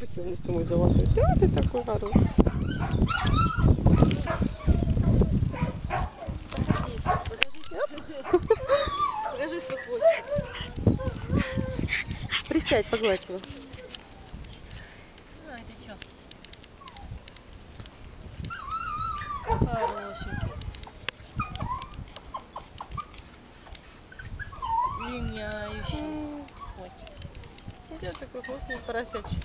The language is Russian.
красивый ты мой золотой. Да, ты такой хороший. Покажи свой хвостик. Присядь, погладь его. А, это что? Хорошенький. Тебя такой не поросячий.